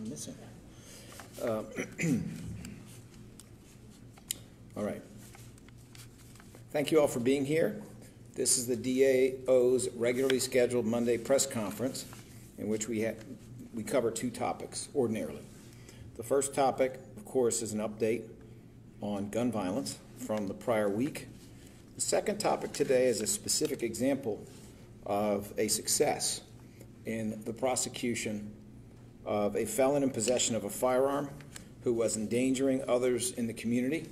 I'm missing. Uh, All right. Thank you all for being here. This is the DAO's regularly scheduled Monday press conference in which we, we cover two topics ordinarily. The first topic, of course, is an update on gun violence from the prior week. The second topic today is a specific example of a success in the prosecution of a felon in possession of a firearm who was endangering others in the community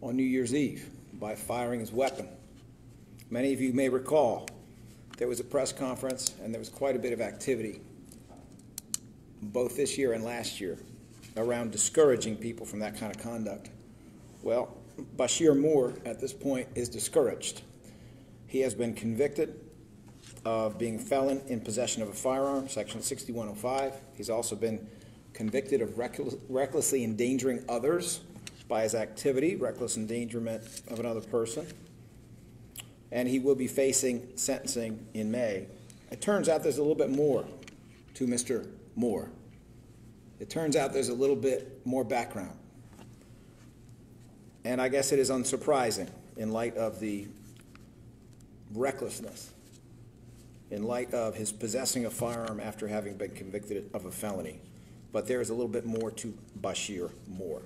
on New Year's Eve by firing his weapon. Many of you may recall there was a press conference and there was quite a bit of activity both this year and last year around discouraging people from that kind of conduct. Well, Bashir Moore at this point is discouraged. He has been convicted of being a felon in possession of a firearm, section 6105. He's also been convicted of reckless, recklessly endangering others by his activity, reckless endangerment of another person. And he will be facing sentencing in May. It turns out there's a little bit more to Mr. Moore. It turns out there's a little bit more background. And I guess it is unsurprising in light of the recklessness, in light of his possessing a firearm after having been convicted of a felony. But there is a little bit more to Bashir Moore.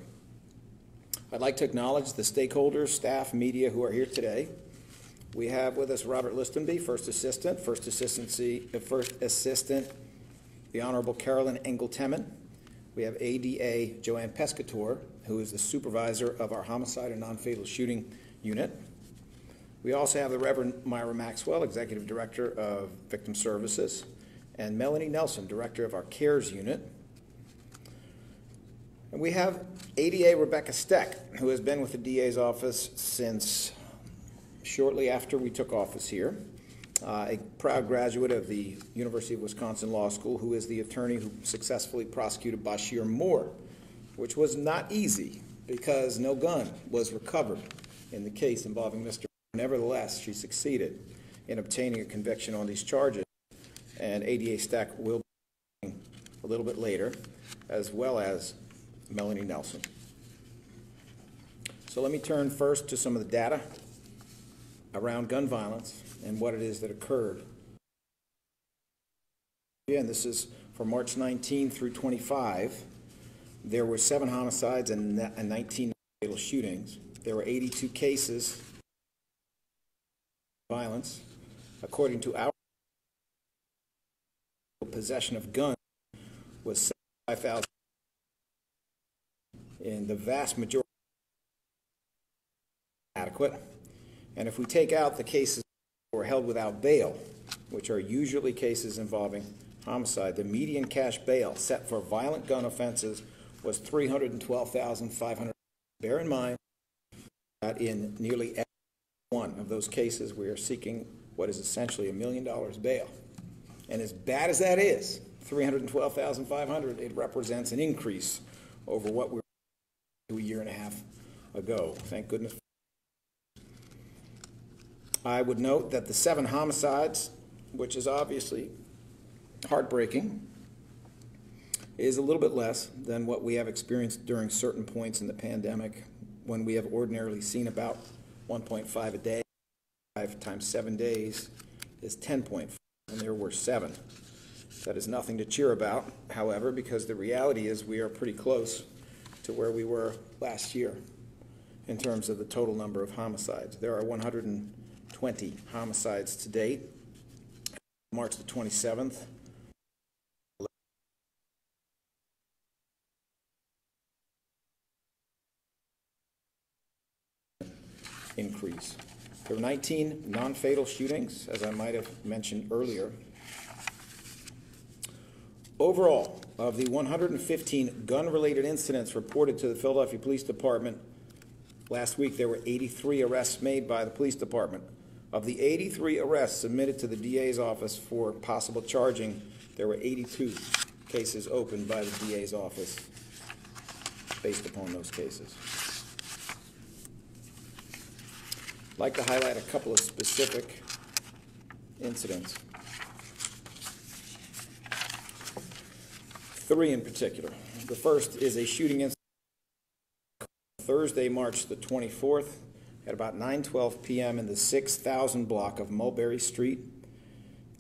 I'd like to acknowledge the stakeholders, staff, media who are here today. We have with us Robert Listenbee, First Assistant, First Assistant, uh, First Assistant, the Honorable Carolyn Engel-Temin. We have ADA Joanne Pescatore, who is the supervisor of our homicide and non-fatal shooting unit. We also have the Reverend Myra Maxwell, Executive Director of Victim Services, and Melanie Nelson, Director of our CARES unit. And we have ADA Rebecca Steck, who has been with the DA's office since shortly after we took office here. Uh, a proud graduate of the University of Wisconsin Law School, who is the attorney who successfully prosecuted Bashir Moore, which was not easy because no gun was recovered in the case involving Mr. Nevertheless, she succeeded in obtaining a conviction on these charges, and ADA Steck will be a little bit later, as well as Melanie Nelson. So let me turn first to some of the data around gun violence and what it is that occurred. Again, this is from March 19 through 25. There were seven homicides and 19 fatal shootings. There were 82 cases violence. According to our possession of guns was 75,000 in the vast majority adequate. And if we take out the cases were held without bail, which are usually cases involving homicide, the median cash bail set for violent gun offenses was 312,500. Bear in mind that in nearly every one of those cases, we are seeking what is essentially a million dollars bail. And as bad as that is, 312,500, it represents an increase over what we were a year and a half ago. Thank goodness. I would note that the seven homicides, which is obviously heartbreaking, is a little bit less than what we have experienced during certain points in the pandemic when we have ordinarily seen about 1.5 a day. Five times seven days is 10.5, and there were seven. That is nothing to cheer about, however, because the reality is we are pretty close to where we were last year in terms of the total number of homicides. There are 120 homicides to date. March the 27th, increase. There were 19 non-fatal shootings, as I might have mentioned earlier. Overall, of the 115 gun-related incidents reported to the Philadelphia Police Department last week, there were 83 arrests made by the police department. Of the 83 arrests submitted to the DA's office for possible charging, there were 82 cases opened by the DA's office based upon those cases. I'd like to highlight a couple of specific incidents. three in particular. The first is a shooting incident Thursday, March the 24th, at about 9:12 p.m. in the 6,000 block of Mulberry Street.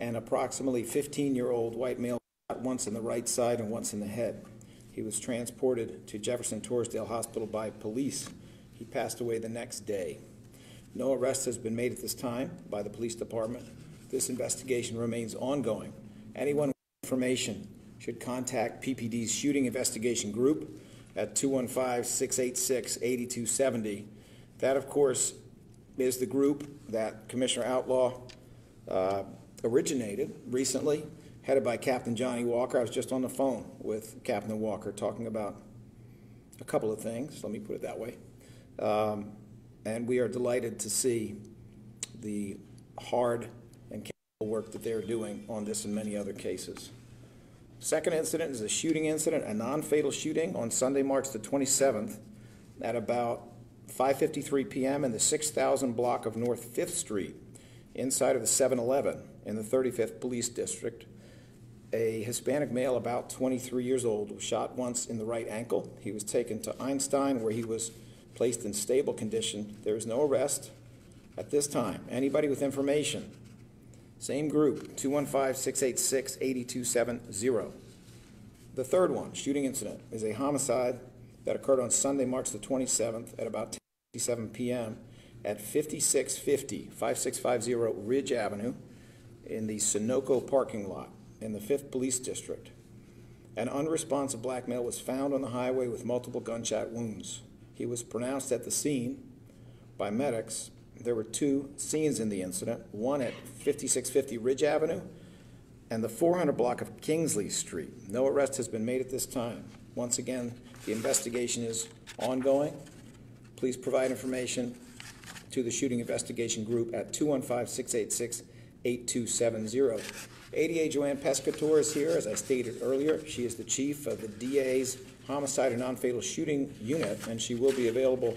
An approximately 15-year-old white male shot once in the right side and once in the head. He was transported to Jefferson Torresdale Hospital by police. He passed away the next day. No arrest has been made at this time by the police department. This investigation remains ongoing. Anyone with information should contact PPD's Shooting Investigation Group at 215-686-8270. That, of course, is the group that Commissioner Outlaw uh, originated recently, headed by Captain Johnny Walker. I was just on the phone with Captain Walker talking about a couple of things, let me put it that way. Um, and we are delighted to see the hard and careful work that they're doing on this and many other cases. Second incident is a shooting incident, a non-fatal shooting on Sunday, March the 27th at about 5:53 p.m. in the 6000 block of North 5th Street, inside of the 7-Eleven in the 35th Police District. A Hispanic male about 23 years old was shot once in the right ankle. He was taken to Einstein where he was placed in stable condition. There is no arrest at this time. Anybody with information same group, 215-686-8270. The third one, shooting incident, is a homicide that occurred on Sunday, March the 27th at about 10:57 p.m. at 5650, 5650 Ridge Avenue in the Sunoco parking lot in the 5th Police District. An unresponsive black male was found on the highway with multiple gunshot wounds. He was pronounced at the scene by medics there were two scenes in the incident, one at 5650 Ridge Avenue and the 400 block of Kingsley Street. No arrest has been made at this time. Once again, the investigation is ongoing. Please provide information to the Shooting Investigation Group at 215-686-8270. ADA Joanne Pescatore is here, as I stated earlier. She is the chief of the DA's Homicide and Non-Fatal Shooting Unit, and she will be available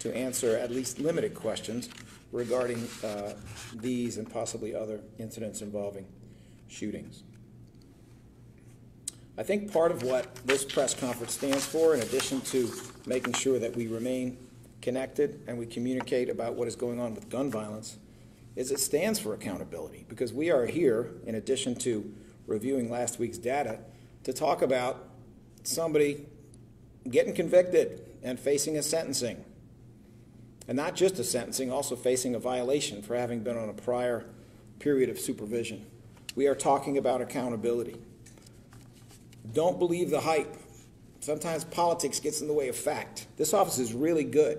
to answer at least limited questions regarding uh, these and possibly other incidents involving shootings. I think part of what this press conference stands for, in addition to making sure that we remain connected and we communicate about what is going on with gun violence, is it stands for accountability because we are here, in addition to reviewing last week's data, to talk about somebody getting convicted and facing a sentencing and not just a sentencing, also facing a violation for having been on a prior period of supervision. We are talking about accountability. Don't believe the hype. Sometimes politics gets in the way of fact. This office is really good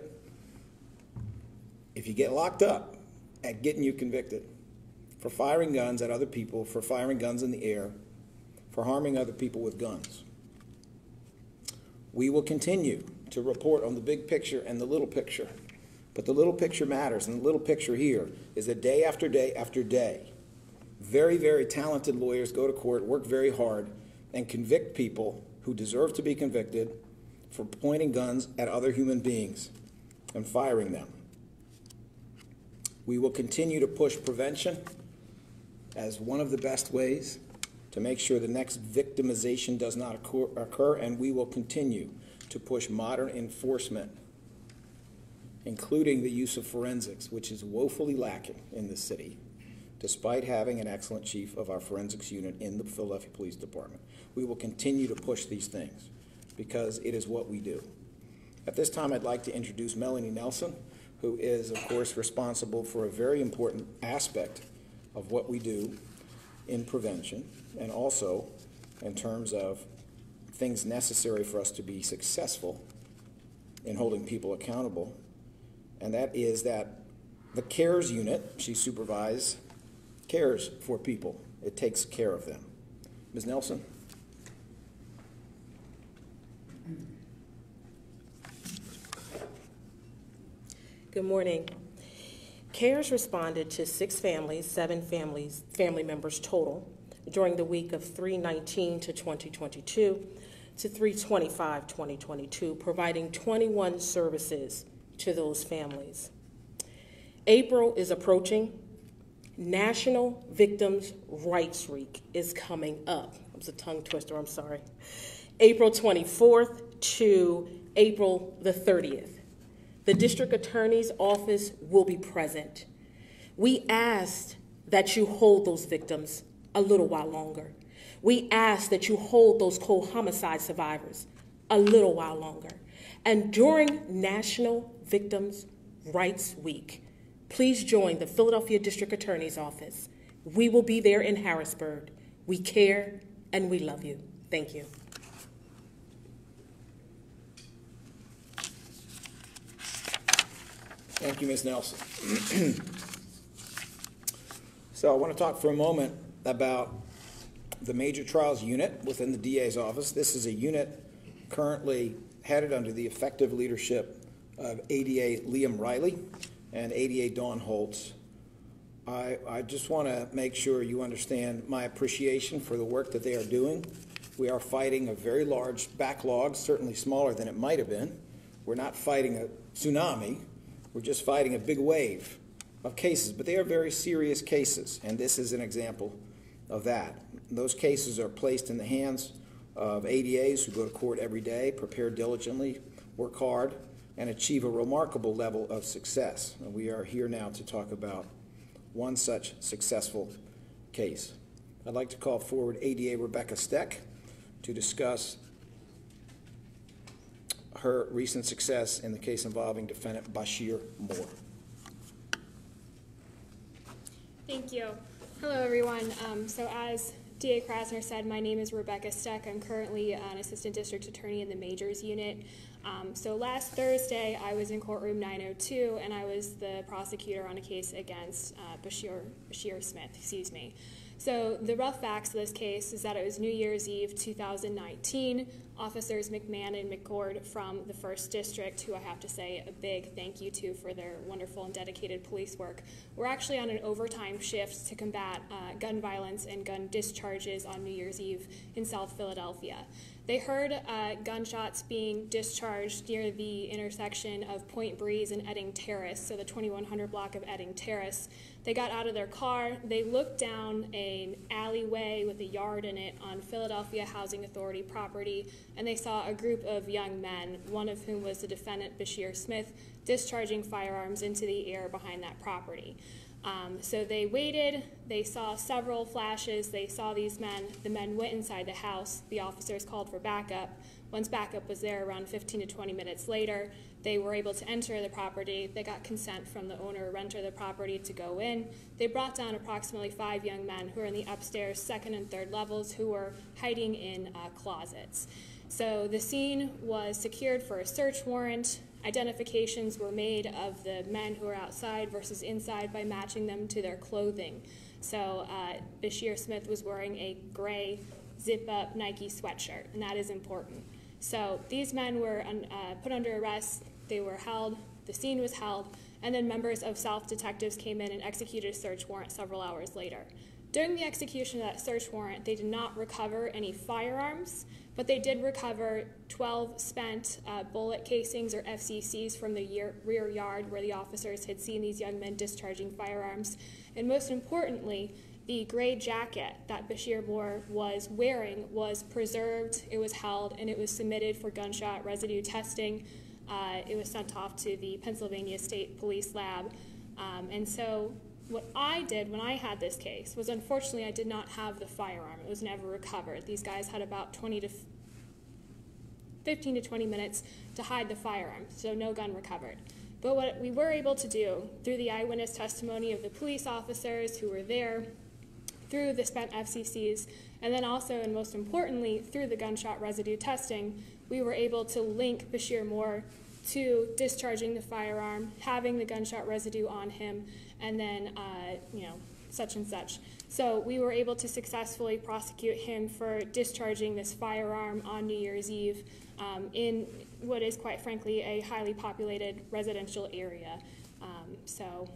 if you get locked up at getting you convicted for firing guns at other people, for firing guns in the air, for harming other people with guns. We will continue to report on the big picture and the little picture. But the little picture matters, and the little picture here is that day after day after day, very, very talented lawyers go to court, work very hard, and convict people who deserve to be convicted for pointing guns at other human beings and firing them. We will continue to push prevention as one of the best ways to make sure the next victimization does not occur, and we will continue to push modern enforcement including the use of forensics, which is woefully lacking in the city, despite having an excellent chief of our forensics unit in the Philadelphia Police Department. We will continue to push these things because it is what we do. At this time, I'd like to introduce Melanie Nelson, who is, of course, responsible for a very important aspect of what we do in prevention and also in terms of things necessary for us to be successful in holding people accountable and that is that the CARES unit she supervises cares for people. It takes care of them. Ms. Nelson? Good morning. CARES responded to six families, seven families, family members total, during the week of 319 to 2022 to 325 2022, providing 21 services to those families. April is approaching. National Victims' Rights Week is coming up. It was a tongue twister, I'm sorry. April 24th to April the 30th. The district attorney's office will be present. We asked that you hold those victims a little while longer. We ask that you hold those co homicide survivors a little while longer. And during National Victims' Rights Week, please join the Philadelphia District Attorney's Office. We will be there in Harrisburg. We care and we love you. Thank you. Thank you, Ms. Nelson. so I want to talk for a moment about the Major Trials Unit within the DA's office. This is a unit currently headed under the effective leadership of ADA Liam Riley and ADA Dawn Holtz. I, I just want to make sure you understand my appreciation for the work that they are doing. We are fighting a very large backlog, certainly smaller than it might have been. We're not fighting a tsunami, we're just fighting a big wave of cases, but they are very serious cases, and this is an example of that. Those cases are placed in the hands of ADAs who go to court every day, prepare diligently, work hard, and achieve a remarkable level of success. And we are here now to talk about one such successful case. I'd like to call forward ADA Rebecca Steck to discuss her recent success in the case involving defendant Bashir Moore. Thank you. Hello, everyone. Um, so, as DA Krasner said, my name is Rebecca Steck. I'm currently an assistant district attorney in the majors unit. Um, so, last Thursday, I was in courtroom 902, and I was the prosecutor on a case against uh, Bashir, Bashir Smith. Excuse me. So, the rough facts of this case is that it was New Year's Eve 2019. Officers McMahon and McCord from the 1st District, who I have to say a big thank you to for their wonderful and dedicated police work, were actually on an overtime shift to combat uh, gun violence and gun discharges on New Year's Eve in South Philadelphia. They heard uh, gunshots being discharged near the intersection of Point Breeze and Edding Terrace, so the 2100 block of Edding Terrace. They got out of their car, they looked down an alleyway with a yard in it on Philadelphia Housing Authority property, and they saw a group of young men, one of whom was the defendant Bashir Smith, discharging firearms into the air behind that property. Um, so they waited, they saw several flashes, they saw these men. The men went inside the house. The officers called for backup. Once backup was there, around 15 to 20 minutes later, they were able to enter the property. They got consent from the owner or renter of the property to go in. They brought down approximately five young men who were in the upstairs second and third levels who were hiding in uh, closets. So the scene was secured for a search warrant. Identifications were made of the men who were outside versus inside by matching them to their clothing. So uh, Bashir Smith was wearing a gray zip up Nike sweatshirt, and that is important. So these men were uh, put under arrest, they were held, the scene was held, and then members of South detectives came in and executed a search warrant several hours later. During the execution of that search warrant, they did not recover any firearms, but they did recover 12 spent uh, bullet casings or FCCs from the year, rear yard where the officers had seen these young men discharging firearms. And most importantly, the gray jacket that Bashir Moore was wearing was preserved, it was held, and it was submitted for gunshot residue testing. Uh, it was sent off to the Pennsylvania State Police Lab. Um, and so what I did when I had this case was unfortunately I did not have the firearm. It was never recovered. These guys had about 20 to 15 to 20 minutes to hide the firearm, so no gun recovered. But what we were able to do through the eyewitness testimony of the police officers who were there, through the spent FCCs, and then also, and most importantly, through the gunshot residue testing, we were able to link Bashir Moore to discharging the firearm, having the gunshot residue on him, and then, uh, you know, such and such. So we were able to successfully prosecute him for discharging this firearm on New Year's Eve um, in what is, quite frankly, a highly populated residential area. Um, so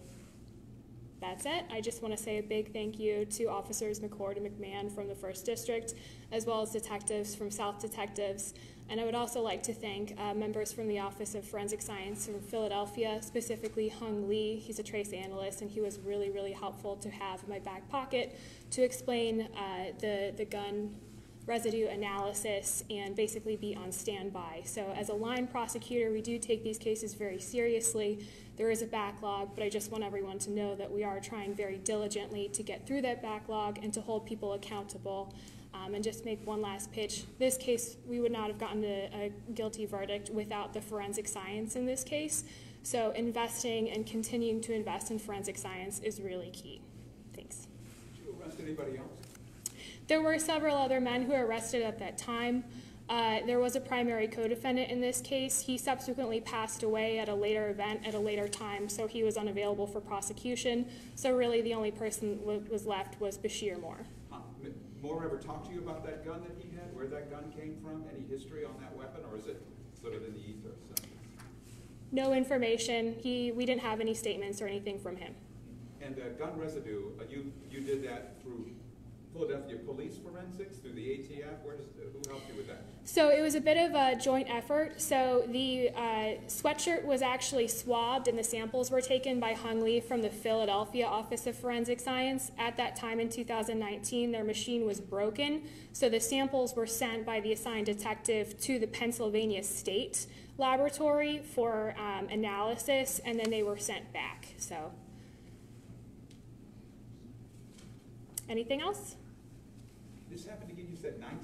that's it. I just want to say a big thank you to Officers McCord and McMahon from the First District, as well as detectives from South Detectives. And I would also like to thank uh, members from the Office of Forensic Science from Philadelphia, specifically Hung Lee. He's a trace analyst, and he was really, really helpful to have in my back pocket to explain uh, the, the gun residue analysis and basically be on standby. So, as a line prosecutor, we do take these cases very seriously. There is a backlog, but I just want everyone to know that we are trying very diligently to get through that backlog and to hold people accountable. Um, and just make one last pitch. This case, we would not have gotten a, a guilty verdict without the forensic science in this case. So, investing and continuing to invest in forensic science is really key. Thanks. Did you arrest anybody else? There were several other men who were arrested at that time. Uh, there was a primary co-defendant in this case. He subsequently passed away at a later event at a later time, so he was unavailable for prosecution. So really, the only person w- was left was Bashir Moore. Huh. Moore ever talked to you about that gun that he had, where that gun came from, any history on that weapon, or is it sort of in the ether? So? No information. He, we didn't have any statements or anything from him. And uh, gun residue, uh, you, you did that through Philadelphia Police Forensics, through the ATF? Where does, who helped you with that? So it was a bit of a joint effort. So the uh, sweatshirt was actually swabbed and the samples were taken by Hung Lee from the Philadelphia Office of Forensic Science. At that time in 2019, their machine was broken. So the samples were sent by the assigned detective to the Pennsylvania State Laboratory for um, analysis and then they were sent back. So anything else? This happened again, you said 19?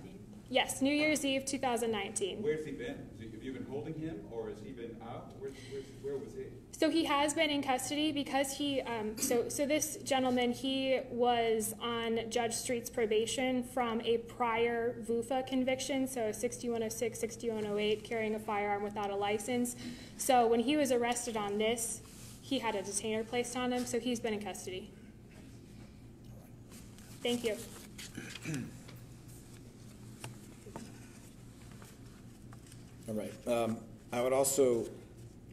Yes, New Year's Eve 2019. Where's he been? He- Have you been holding him, or has he been out? Where's, where's, where was he? So he has been in custody because he, um, so, so this gentleman, he was on Judge Street's probation from a prior VUFA conviction, so 6106, 6108, carrying a firearm without a license. So when he was arrested on this, he had a detainer placed on him, so he's been in custody. Thank you. All right. Um, I would also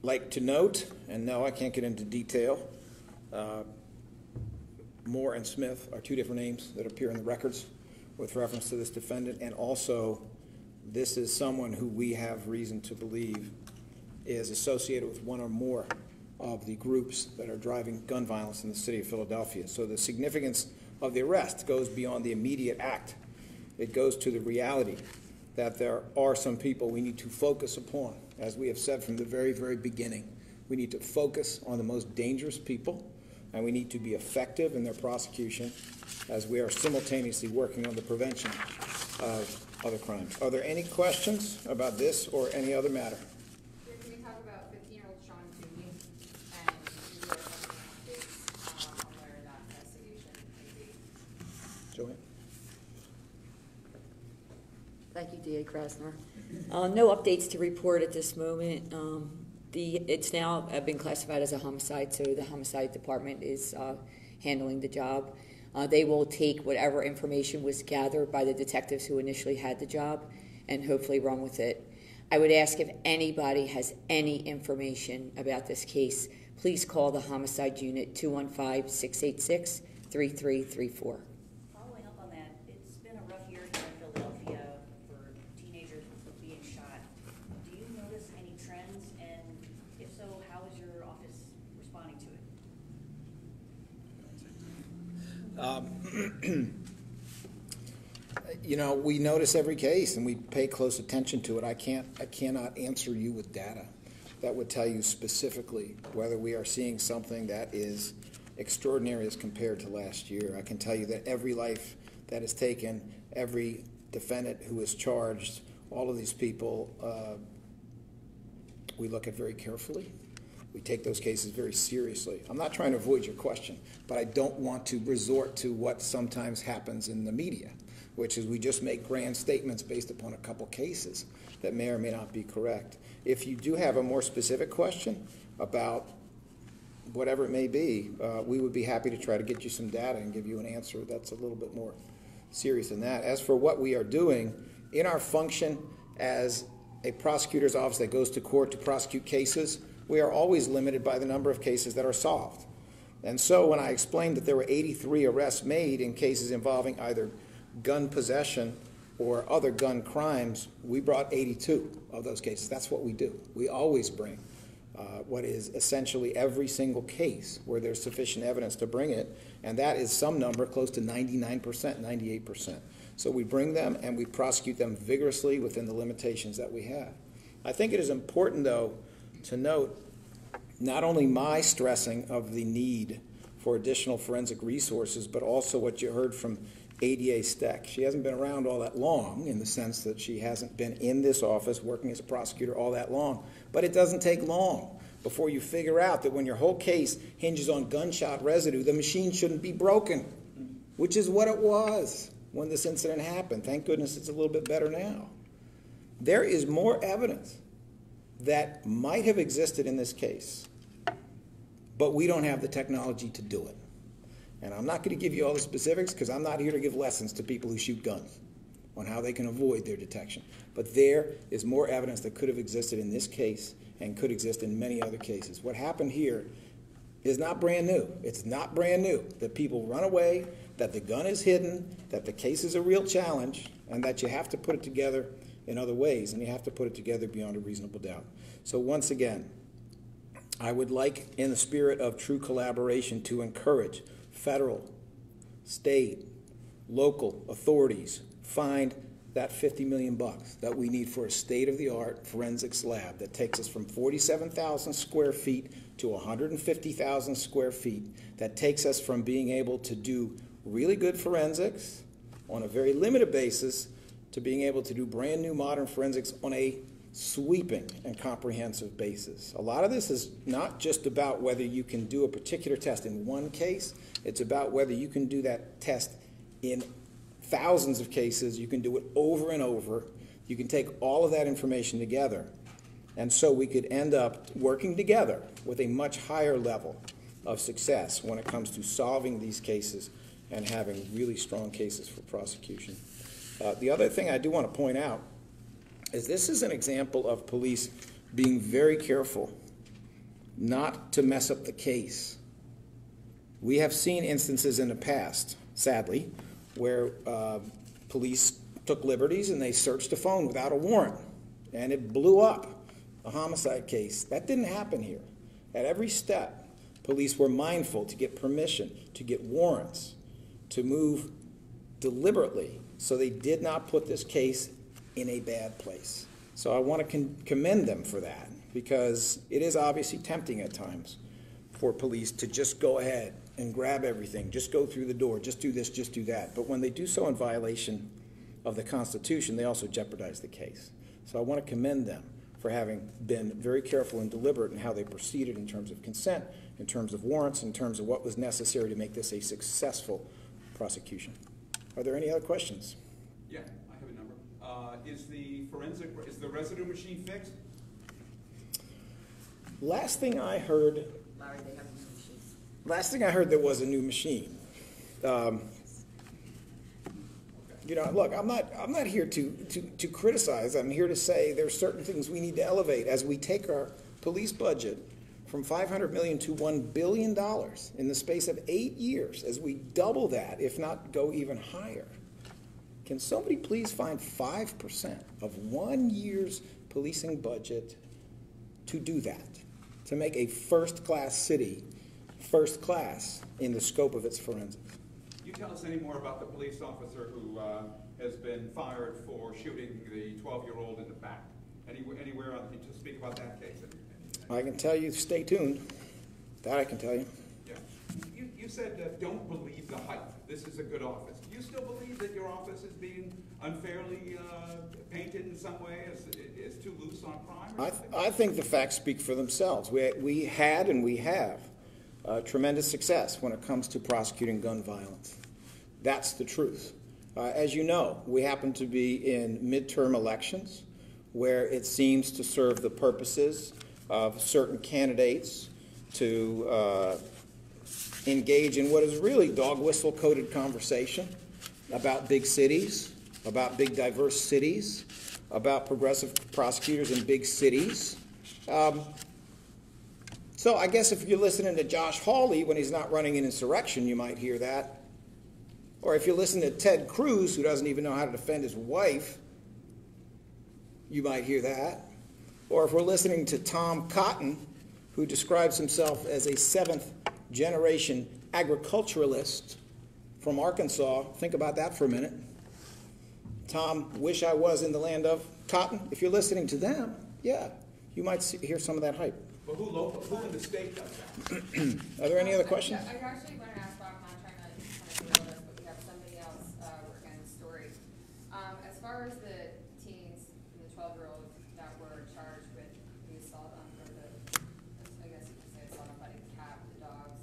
like to note, and no, I can't get into detail, uh, Moore and Smith are two different names that appear in the records with reference to this defendant, and also, this is someone who we have reason to believe is associated with one or more of the groups that are driving gun violence in the city of Philadelphia. So the significance of the arrest goes beyond the immediate act. It goes to the reality that there are some people we need to focus upon. As we have said from the very, very beginning, we need to focus on the most dangerous people, and we need to be effective in their prosecution as we are simultaneously working on the prevention of other crimes. Are there any questions about this or any other matter? Here, can we talk about fifteen-year-old Sean Toomey and is there any updates, um, on where that investigation may be? Joanne? Thank you, DA Krasner. Uh, No updates to report at this moment. Um, The, it's now uh, been classified as a homicide, so the homicide department is uh, handling the job. Uh, They will take whatever information was gathered by the detectives who initially had the job and hopefully run with it. I would ask if anybody has any information about this case, please call the homicide unit 215 686 3334. Following up on that, it's been a rough year here in Philadelphia for teenagers being shot. Do you notice any trends, and if so, how is your office responding to it? You know, we notice every case and we pay close attention to it. I can't, I cannot answer you with data that would tell you specifically whether we are seeing something that is extraordinary as compared to last year. I can tell you that every life that is taken, every defendant who is charged, all of these people, uh, we look at very carefully. We take those cases very seriously. I'm not trying to avoid your question, but I don't want to resort to what sometimes happens in the media, which is we just make grand statements based upon a couple cases that may or may not be correct. If you do have a more specific question about whatever it may be, uh, we would be happy to try to get you some data and give you an answer that's a little bit more serious than that. As for what we are doing in our function as a prosecutor's office that goes to court to prosecute cases, we are always limited by the number of cases that are solved. And so when I explained that there were 83 arrests made in cases involving either gun possession or other gun crimes, we brought 82 of those cases. That's what we do. We always bring uh, what is essentially every single case where there's sufficient evidence to bring it, and that is some number close to 99%, 98%. So we bring them and we prosecute them vigorously within the limitations that we have. I think it is important, though, to note not only my stressing of the need for additional forensic resources, but also what you heard from ADA Steck. She hasn't been around all that long in the sense that she hasn't been in this office working as a prosecutor all that long. But it doesn't take long before you figure out that when your whole case hinges on gunshot residue, the machine shouldn't be broken, which is what it was when this incident happened. Thank goodness it's a little bit better now. There is more evidence that might have existed in this case, but we don't have the technology to do it. And I'm not going to give you all the specifics because I'm not here to give lessons to people who shoot guns on how they can avoid their detection. But there is more evidence that could have existed in this case and could exist in many other cases. What happened here is not brand new. It's not brand new that people run away, that the gun is hidden, that the case is a real challenge, and that you have to put it together in other ways, and you have to put it together beyond a reasonable doubt. So, once again, I would like, in the spirit of true collaboration, to encourage federal, state, local authorities find that 50 million bucks that we need for a state-of-the-art forensics lab that takes us from 47,000 square feet to 150,000 square feet, that takes us from being able to do really good forensics on a very limited basis to being able to do brand new modern forensics on a sweeping and comprehensive basis. A lot of this is not just about whether you can do a particular test in one case, it's about whether you can do that test in thousands of cases, you can do it over and over, you can take all of that information together. And so we could end up working together with a much higher level of success when it comes to solving these cases and having really strong cases for prosecution. Uh, the other thing I do want to point out is this is an example of police being very careful not to mess up the case. We have seen instances in the past, sadly, where uh, police took liberties and they searched a phone without a warrant, and it blew up a homicide case. That didn't happen here. At every step, police were mindful to get permission, to get warrants, to move deliberately so they did not put this case in a bad place. So I want to commend them for that because it is obviously tempting at times for police to just go ahead and grab everything, just go through the door, just do this, just do that. But when they do so in violation of the Constitution, they also jeopardize the case. So I want to commend them for having been very careful and deliberate in how they proceeded in terms of consent, in terms of warrants, in terms of what was necessary to make this a successful prosecution. Are there any other questions? Yeah, I have a number. Uh, is the forensic, is the residue machine fixed? Last thing I heard, Larry, they have a new machine. last thing I heard, there was a new machine. Um, you know, look, I'm not, I'm not here to, to, to criticize. I'm here to say there's certain things we need to elevate as we take our police budget from 500 million to 1 billion dollars in the space of eight years, as we double that, if not go even higher. Can somebody please find 5% of one year's policing budget to do that? To make a first-class city first class in the scope of its forensics? You tell us any more about the police officer who uh, has been fired for shooting the 12-year-old in the back? Any, anywhere on, to speak about that case? I can tell you, stay tuned. That I can tell you. Yeah. You, you said, uh, don't believe the hype. This is a good office. You still believe that your office is being unfairly uh, painted in some way as, as too loose on crime? I, something? I think the facts speak for themselves. We, we had and we have uh, tremendous success when it comes to prosecuting gun violence. That's the truth. Uh, as you know, we happen to be in midterm elections where it seems to serve the purposes of certain candidates to uh, engage in what is really dog whistle coded conversation about big cities, about big diverse cities, about progressive prosecutors in big cities. Um, So I guess if you're listening to Josh Hawley when he's not running an insurrection, you might hear that. Or if you listen to Ted Cruz, who doesn't even know how to defend his wife, you might hear that. Or if we're listening to Tom Cotton, who describes himself as a seventh generation agriculturalist from Arkansas, think about that for a minute. Tom, wish I was in the land of cotton. If you're listening to them, yeah, you might see, hear some of that hype. But who local, who in the state does that? Are there any other questions? I actually want to ask Bob, I'm not trying to kind of derail this, but we have somebody else, uh, working on the story. Um, as far as the teens, the twelve-year-olds that were charged with the assault on, or the, I guess you could say assault on Buddy the cat, the dogs,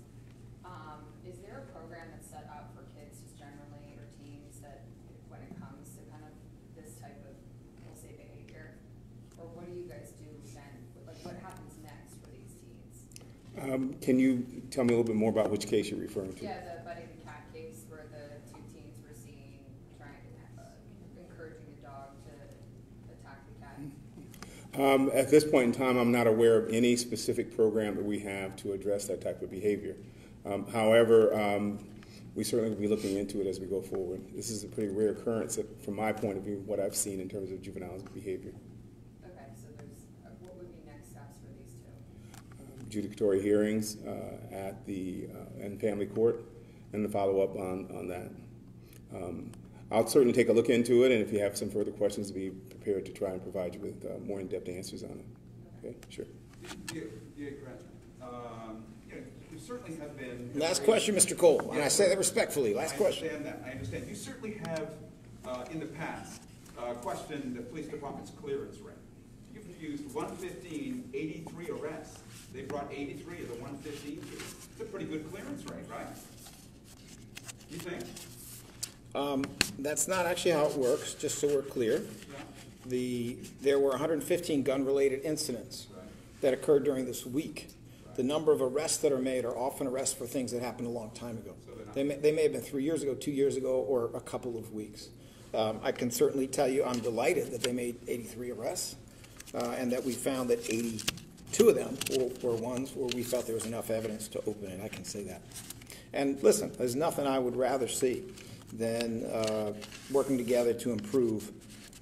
um, is there a program that's set up for kids just generally, or teens, that when it comes to kind of this type of, we'll say behavior? Or what do you guys do then, like, what happens next for these teens? Um, Can you tell me a little bit more about which case you're referring to? Yeah, the Buddy the Cat case where the two teens were seen trying, uh, encouraging the dog to attack the cat. Um, At this point in time, I'm not aware of any specific program that we have to address that type of behavior. Um, However, um, we certainly will be looking into it as we go forward. This is a pretty rare occurrence from my point of view, what I've seen in terms of juvenile behavior. Okay, so there's, uh, what would be next steps for these two? Judicatory hearings uh, at the, uh, in family court, and the follow-up on, on that. Um, I'll certainly take a look into it, and if you have some further questions, be prepared to try and provide you with uh, more in-depth answers on it. Okay, sure. Yeah, yeah, Um, you know, you certainly have been. Last question, Mr. Cole, and I say that respectfully. Last question. I understand that, I understand. You certainly have, uh, in the past, uh, questioned the police department's clearance rate. You've used 115, 83 arrests. They brought 83 of the 115. It's a pretty good clearance rate, right? You think? Um, That's not actually how it works, just so we're clear. Yeah? The, there were 115 gun-related incidents Right. that occurred during this week. The number of arrests that are made are often arrests for things that happened a long time ago. So They may, they may have been three years ago, two years ago, or a couple of weeks. Um, I can certainly tell you, I'm delighted that they made 83 arrests, uh, and that we found that 82 of them were, were ones where we felt there was enough evidence to open it. I can say that. And listen, there's nothing I would rather see than uh, working together to improve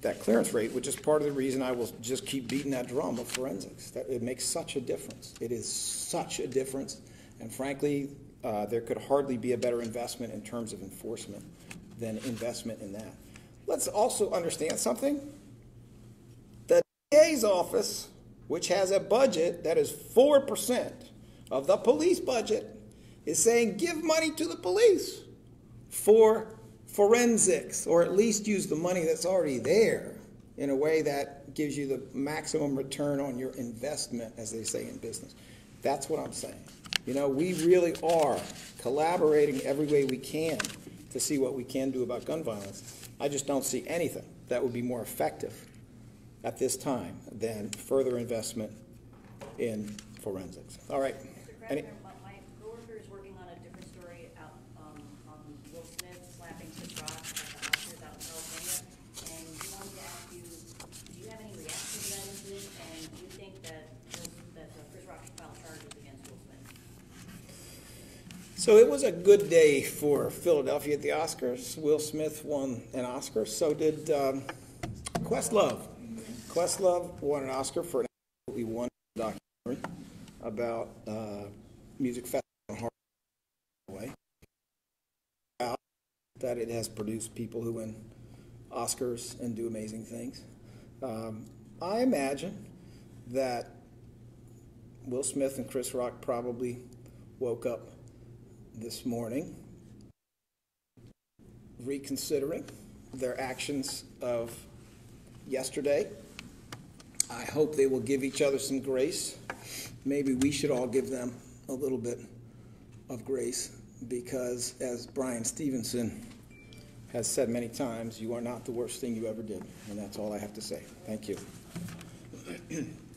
that clearance rate, which is part of the reason I will just keep beating that drum of forensics. That it makes such a difference. It is such a difference, and frankly, uh, there could hardly be a better investment in terms of enforcement than investment in that. Let's also understand something. The DA's office, which has a budget that is four percent of the police budget, is saying give money to the police for forensics, or at least use the money that's already there in a way that gives you the maximum return on your investment, as they say in business. That's what I'm saying. You know, we really are collaborating every way we can to see what we can do about gun violence. I just don't see anything that would be more effective at this time than further investment in forensics. All right. Mr. Any- Krasner, my, my coworker is working on a different story out, on Will slapping Chris Rock at the Oscars out in California. And he wanted to ask you, do you have any reaction to that? And do you think that, Will- Chris Rock file charges against Will So it was a good day for Philadelphia at the Oscars. Will Smith won an Oscar. So did um, Questlove. Questlove won an Oscar for an absolutely wonderful documentary about uh, music festival in Harlem. That it has produced people who win Oscars and do amazing things. Um, I imagine that Will Smith and Chris Rock probably woke up this morning reconsidering their actions of yesterday. I hope they will give each other some grace. Maybe we should all give them a little bit of grace because, as Bryan Stevenson has said many times, you are not the worst thing you ever did. And that's all I have to say. Thank you.